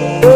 Oh.